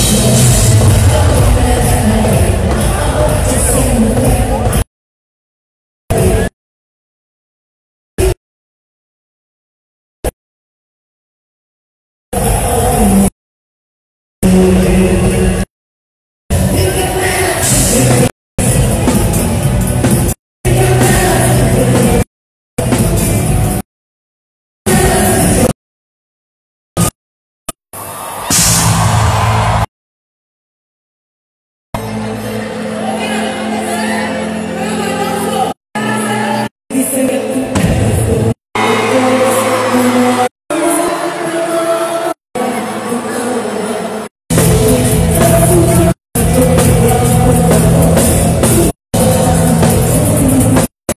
Yeah.